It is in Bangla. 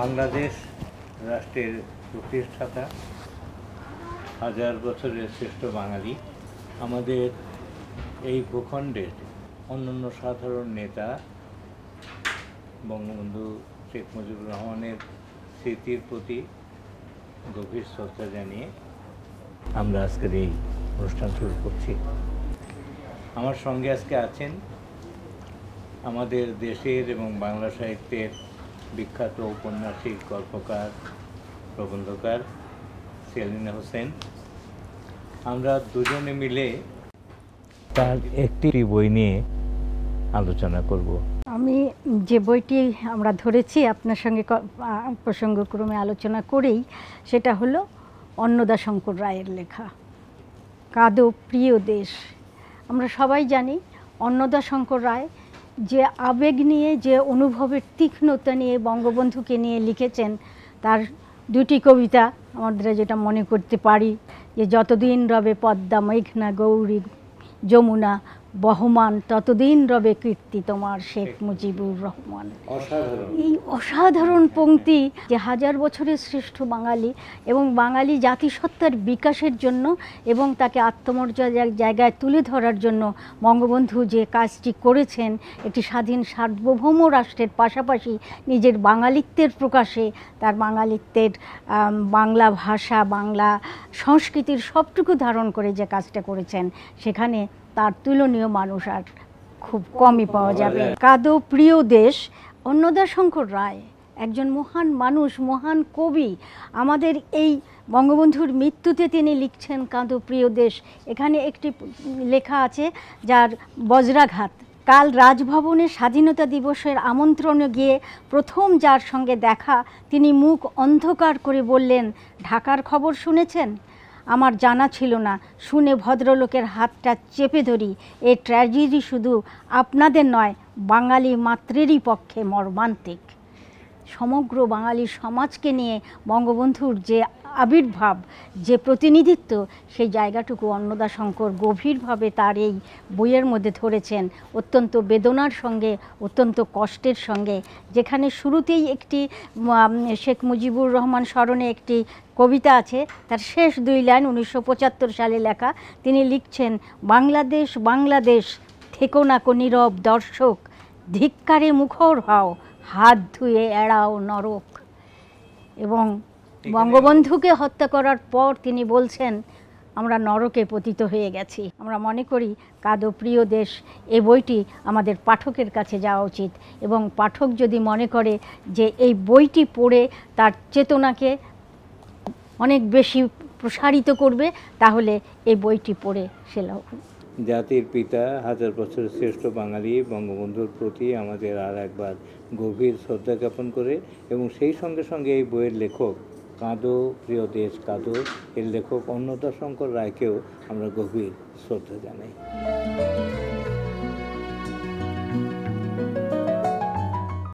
বাংলাদেশ রাষ্ট্রের প্রতিষ্ঠাতা, হাজার বছরের শ্রেষ্ঠ বাঙালি। আমাদের এই ভূখণ্ডের অন্যান্য সাধারণ নেতা, বঙ্গবন্ধু শেখ মুজিবুর রহমানের স্মৃতির প্রতি গভীর শ্রদ্ধা জানিয়ে আমরা আজকের এই অনুষ্ঠান শুরু করছি। আমার সঙ্গে আজকে আছেন আমাদের দেশের এবং বাংলা সাহিত্যের বিখ্যাত ঔপন্যাসিক গল্পকার, প্রবন্ধকার সেলিনা হোসেন। আমরা দুজনে মিলে তার একটি বই নিয়ে আলোচনা করব। আমি যে বইটি আমরা ধরেছি, আপনার সঙ্গে প্রসঙ্গক্রমে আলোচনা করেই, সেটা হলো অন্নদা শঙ্কর রায়ের লেখা, কাদো প্রিয় দেশ। আমরা সবাই জানি অন্নদা শঙ্কর রায় যে আবেগ নিয়ে, যে অনুভবের তীক্ষ্ণতা নিয়ে বঙ্গবন্ধুকে নিয়ে লিখেছেন, তার দুটি কবিতা আমাদের যেটা মনে করতে পারি, যে যতদিন রবে পদ্মা মেঘনা গৌরী যমুনা বহমান ততদিন রবে কীর্তি তোমার শেখ মুজিবুর রহমান। এই অসাধারণ পংক্তি যে হাজার বছরের শ্রেষ্ঠ বাঙালি এবং বাঙালি জাতিসত্তার বিকাশের জন্য এবং তাকে আত্মমর্যাদার জায়গায় তুলে ধরার জন্য বঙ্গবন্ধু যে কাজটি করেছেন একটি স্বাধীন সার্বভৌম রাষ্ট্রের পাশাপাশি নিজের বাঙালিত্বের প্রকাশে তার বাঙালিত্বের বাংলা ভাষা বাংলা সংস্কৃতির সবটুকু ধারণ করে যে কাজটা করেছেন সেখানে তার তুলনীয় মানুষ আর খুব কমই পাওয়া যাবে। পাওয়া কাদো প্রিয় দেশ অন্নদা শঙ্কর রায় একজন মহান মানুষ মহান কবি। আমাদের এই বঙ্গবন্ধুর মৃত্যুতে তিনি লিখছেন কাঁদো প্রিয় দেশ। এখানে একটি লেখা আছে যার বজ্রাঘাত কাল রাজভবনে স্বাধীনতা দিবসের আমন্ত্রণে গিয়ে প্রথম যার সঙ্গে দেখা তিনি মুখ অন্ধকার করে বললেন ঢাকার খবর শুনেছেন? আমার জানা ছিল না। শুনে ভদ্রলোকের হাতটা চেপে ধরি। এ ট্র্যাজেডি শুধু আপনাদের নয়, বাঙালি মাত্রেরই পক্ষে মর্মান্তিক। সমগ্র বাঙালি সমাজকে নিয়ে বঙ্গবন্ধুর যে আবির্ভাব, যে প্রতিনিধিত্ব, সেই জায়গাটুকু অন্নদা শঙ্কর গভীরভাবে তার এই বইয়ের মধ্যে ধরেছেন। অত্যন্ত বেদনার সঙ্গে, অত্যন্ত কষ্টের সঙ্গে। যেখানে শুরুতেই একটি শেখ মুজিবুর রহমান স্মরণে একটি কবিতা আছে, তার শেষ দুই লাইন উনিশশো পঁচাত্তর সালে লেখা। তিনি লিখছেন, বাংলাদেশ বাংলাদেশ, থেকো না কো নীরব দর্শক, ধিক্কারে মুখর হও, হাত ধুয়ে এড়াও নরক। এবং বঙ্গবন্ধুকে হত্যা করার পর তিনি বলছেন আমরা নরকে পতিত হয়ে গেছি। আমরা মনে করি কাদো প্রিয় দেশ এই বইটি আমাদের পাঠকের কাছে যাওয়া উচিত। এবং পাঠক যদি মনে করে যে এই বইটি পড়ে তার চেতনাকে অনেক বেশি প্রসারিত করবে তাহলে এই বইটি পড়ে সে জাতির পিতা হাজার বছরের শ্রেষ্ঠ বাঙালি বঙ্গবন্ধুর প্রতি আমাদের আর একবার গভীর শ্রদ্ধা জ্ঞাপন করে এবং সেই সঙ্গে সঙ্গে এই বইয়ের লেখক কাঁদো প্রিয় দেশ কাঁদো। এর লেখক অন্নদাশঙ্কর রায়কেও আমরা গভীর শ্রদ্ধা জানাই।